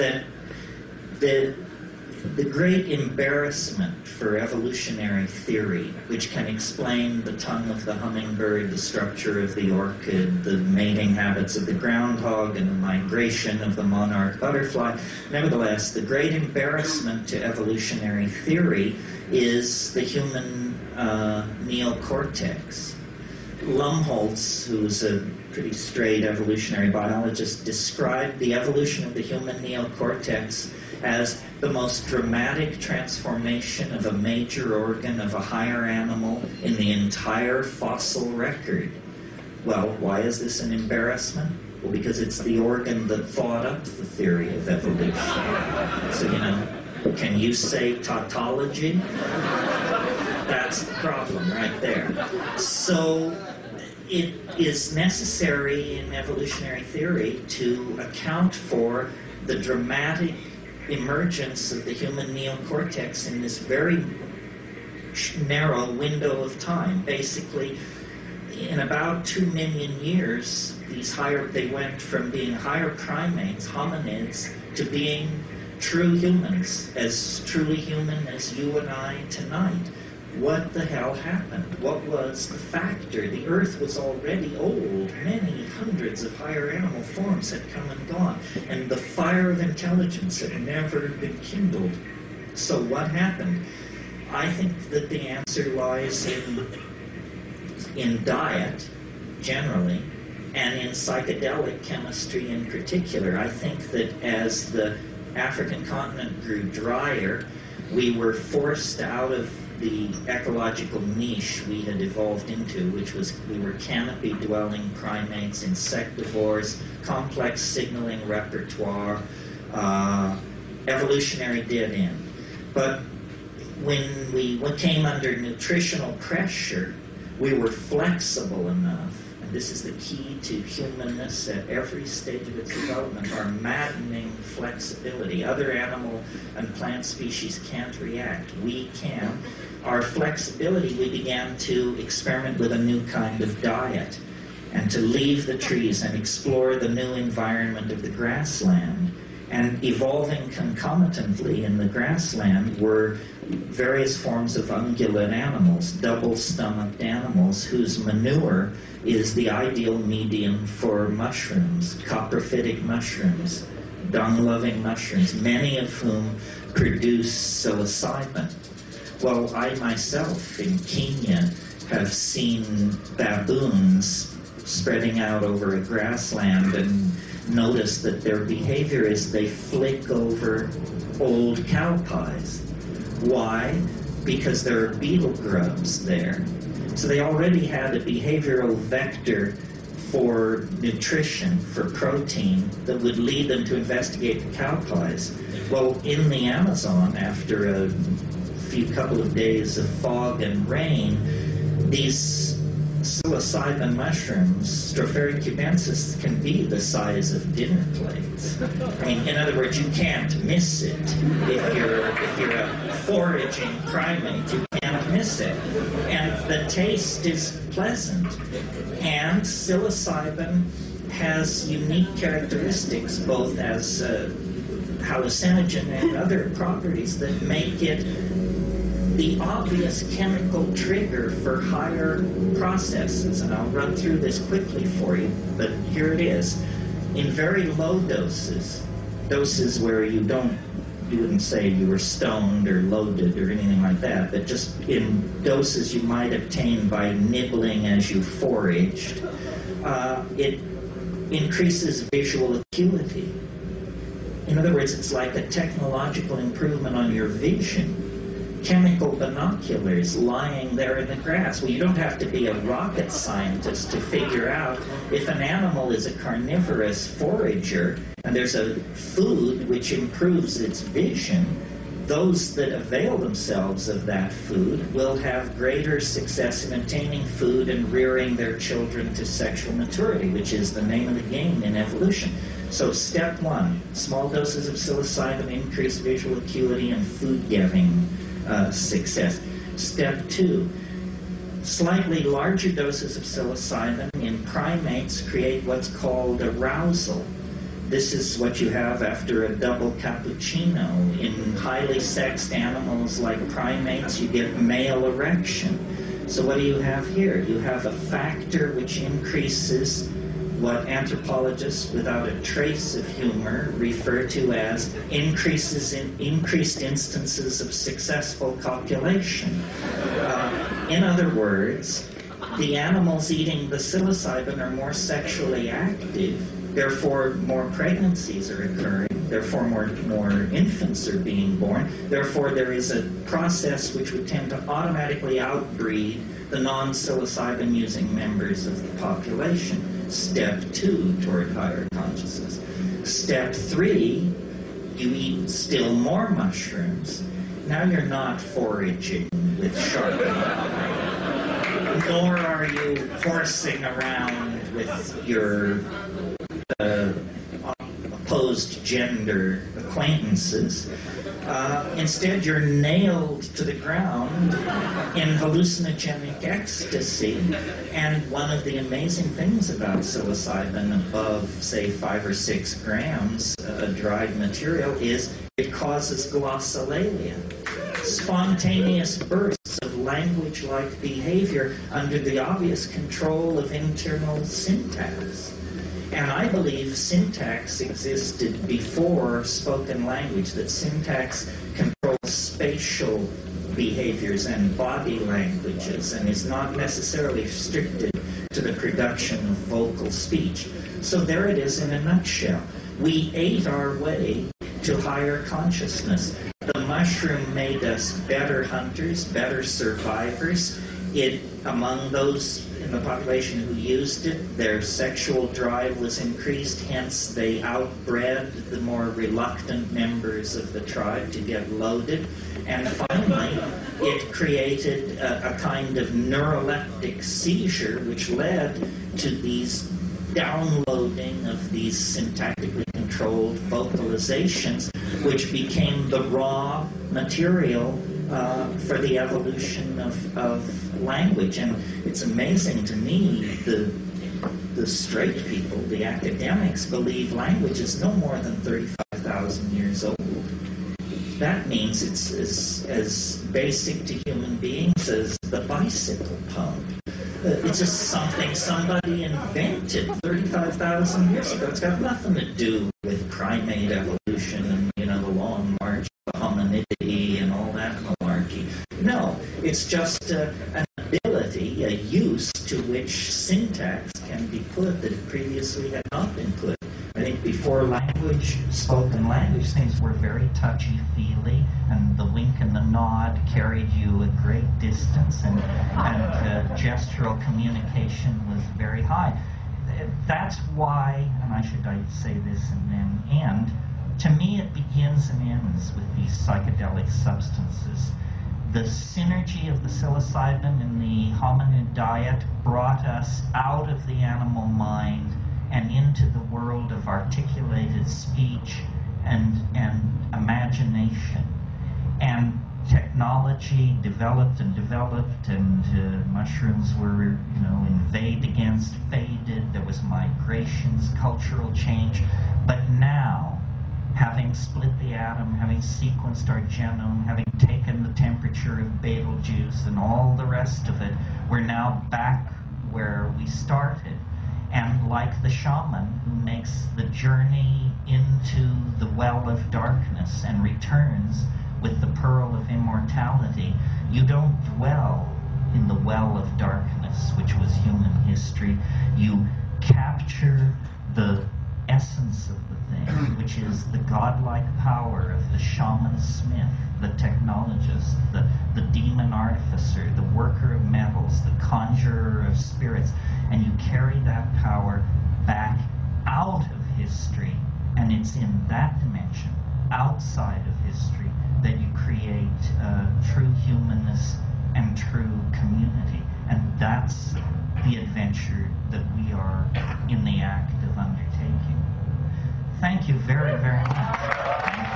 that the the great embarrassment for evolutionary theory, which can explain the tongue of the hummingbird, the structure of the orchid, the mating habits of the groundhog, and the migration of the monarch butterfly, nevertheless, the great embarrassment to evolutionary theory is the human uh, neocortex. Lumholtz, who's a pretty straight evolutionary biologist, described the evolution of the human neocortex as the most dramatic transformation of a major organ of a higher animal in the entire fossil record. Well, why is this an embarrassment? Well, because it's the organ that thought up the theory of evolution. So, you know, can you say tautology? That's the problem right there. So, it is necessary in evolutionary theory to account for the dramatic emergence of the human neocortex in this very narrow window of time. Basically, in about two million years, these higher they went from being higher primates, hominids, to being true humans, as truly human as you and I tonight what the hell happened? What was the factor? The Earth was already old. Many hundreds of higher animal forms had come and gone, and the fire of intelligence had never been kindled. So what happened? I think that the answer lies in, in diet, generally, and in psychedelic chemistry in particular. I think that as the African continent grew drier, we were forced out of the ecological niche we had evolved into, which was we were canopy dwelling primates, insectivores, complex signaling repertoire, uh, evolutionary dead end. But when we came under nutritional pressure, we were flexible enough and this is the key to humanness at every stage of its development, our maddening flexibility. Other animal and plant species can't react. We can. Our flexibility, we began to experiment with a new kind of diet and to leave the trees and explore the new environment of the grassland. And evolving concomitantly in the grassland were various forms of ungulate animals, double stomached animals, whose manure is the ideal medium for mushrooms, coprophytic mushrooms, dung loving mushrooms, many of whom produce psilocybin. Well, I myself in Kenya have seen baboons spreading out over a grassland and notice that their behavior is they flick over old cow pies. Why? Because there are beetle grubs there. So they already had a behavioral vector for nutrition, for protein, that would lead them to investigate the cow pies. Well, in the Amazon, after a few couple of days of fog and rain, these psilocybin mushrooms, Stropharia cubensis, can be the size of dinner plates. I mean, in other words, you can't miss it. If you're, if you're a foraging primate, you can't miss it. And the taste is pleasant. And psilocybin has unique characteristics, both as a hallucinogen and other properties that make it the obvious chemical trigger for higher processes. And I'll run through this quickly for you, but here it is. In very low doses, doses where you don't, you wouldn't say you were stoned or loaded or anything like that, but just in doses you might obtain by nibbling as you foraged, uh, it increases visual acuity. In other words, it's like a technological improvement on your vision chemical binoculars lying there in the grass. Well, you don't have to be a rocket scientist to figure out if an animal is a carnivorous forager and there's a food which improves its vision, those that avail themselves of that food will have greater success in obtaining food and rearing their children to sexual maturity, which is the name of the game in evolution. So step one, small doses of psilocybin increase visual acuity and food getting uh, success. Step two, slightly larger doses of psilocybin in primates create what's called arousal. this is what you have after a double cappuccino. In highly sexed animals like primates, you get male erection. So what do you have here? You have a factor which increases what anthropologists without a trace of humor refer to as increases in increased instances of successful copulation. Uh, in other words, the animals eating the psilocybin are more sexually active, therefore more pregnancies are occurring, therefore more, more infants are being born, therefore there is a process which would tend to automatically outbreed the non-psilocybin using members of the population. Step two toward higher consciousness. Step three, you eat still more mushrooms. Now you're not foraging with sharp nor are you horsing around with your uh, opposed gender acquaintances. Uh, instead, you're nailed to the ground in hallucinogenic ecstasy. And one of the amazing things about psilocybin above, say, five or six grams, uh, dried material, is it causes glossolalia, spontaneous bursts of language like behavior under the obvious control of internal syntax. And I believe syntax existed before spoken language, that syntax controls spatial behaviors and body languages and is not necessarily restricted to the production of vocal speech. So there it is in a nutshell. We ate our way to higher consciousness. The mushroom made us better hunters, better survivors. It, among those in the population who used it, their sexual drive was increased, hence they outbred the more reluctant members of the tribe to get loaded. And finally, it created a, a kind of neuroleptic seizure, which led to these downloading of these syntactically controlled vocalizations, which became the raw material uh, for the evolution of, of language. And it's amazing to me the the straight people, the academics, believe language is no more than 35,000 years old. That means it's as, as basic to human beings as the bicycle pump. Uh, it's just something somebody invented 35,000 years ago. It's got nothing to do with primate evolution and, it's just uh, an ability, a use to which syntax can be put that previously had not been put. I think before language, spoken language, things were very touchy-feely, and the wink and the nod carried you a great distance, and, and uh, gestural communication was very high. That's why, and I should I say this and then end, to me it begins and ends with these psychedelic substances. The synergy of the psilocybin in the hominid diet brought us out of the animal mind and into the world of articulated speech and, and imagination. And technology developed and developed, and uh, mushrooms were, you know, invade against, faded. There was migrations, cultural change. But now, having split the atom, having sequenced our genome, having taken the temperature of Betelgeuse and all the rest of it, we're now back where we started and like the shaman who makes the journey into the well of darkness and returns with the pearl of immortality, you don't dwell in the well of darkness, which was human history. You capture the essence of the thing, which is the godlike power of the shaman smith, the technologist, the, the demon artificer, the worker of metals, the conjurer of spirits, and you carry that power back out of history, and it's in that dimension, outside of history, that you create uh, true humanness and true community. And that's the adventure that we are in the act of undertaking. Thank you very, very much.